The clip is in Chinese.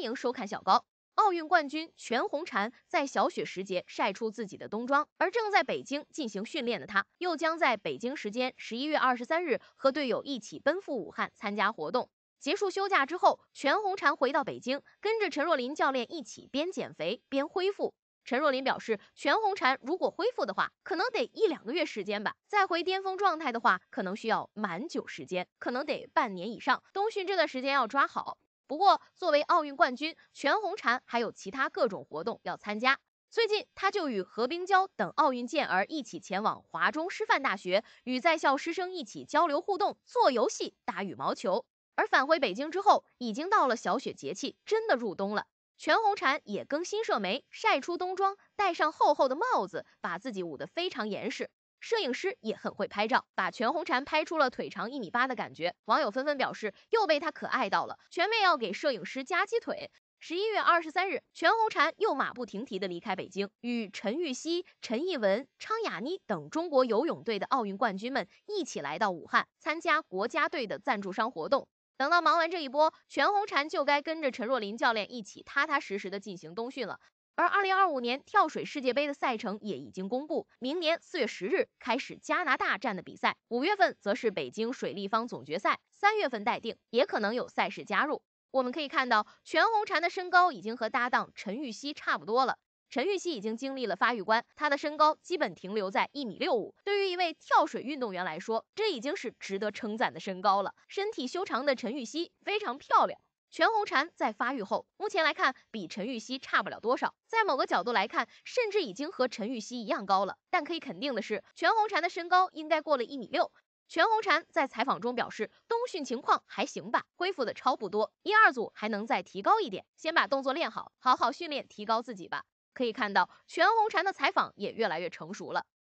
欢迎收看小高。奥运冠军全红婵在小雪时节晒出自己的冬装，而正在北京进行训练的她，又将在北京时间十一月二十三日和队友一起奔赴武汉参加活动。结束休假之后，全红婵回到北京，跟着陈若琳教练一起边减肥边恢复。陈若琳表示，全红婵如果恢复的话，可能得一两个月时间吧；再回巅峰状态的话，可能需要蛮久时间，可能得半年以上。冬训这段时间要抓好。不过，作为奥运冠军，全红婵还有其他各种活动要参加。最近，她就与何冰娇等奥运健儿一起前往华中师范大学，与在校师生一起交流互动、做游戏、打羽毛球。而返回北京之后，已经到了小雪节气，真的入冬了。全红婵也更新社媒，晒出冬装，戴上厚厚的帽子，把自己捂得非常严实。摄影师也很会拍照，把全红婵拍出了腿长一米八的感觉。网友纷纷表示，又被她可爱到了，全面要给摄影师夹鸡腿。十一月二十三日，全红婵又马不停蹄地离开北京，与陈芋汐、陈艺文、昌雅妮等中国游泳队的奥运冠军们一起来到武汉，参加国家队的赞助商活动。等到忙完这一波，全红婵就该跟着陈若琳教练一起踏踏实实的进行冬训了。而二零二五年跳水世界杯的赛程也已经公布，明年四月十日开始加拿大站的比赛，五月份则是北京水立方总决赛，三月份待定，也可能有赛事加入。我们可以看到，全红婵的身高已经和搭档陈芋汐差不多了。陈芋汐已经经历了发育关，她的身高基本停留在一米六五。对于一位跳水运动员来说，这已经是值得称赞的身高了。身体修长的陈芋汐非常漂亮。全红婵在发育后，目前来看比陈芋汐差不了多少，在某个角度来看，甚至已经和陈芋汐一样高了。但可以肯定的是，全红婵的身高应该过了一米六。全红婵在采访中表示，冬训情况还行吧，恢复的超不多，一二组还能再提高一点，先把动作练好，好好训练，提高自己吧。可以看到，全红婵的采访也越来越成熟了。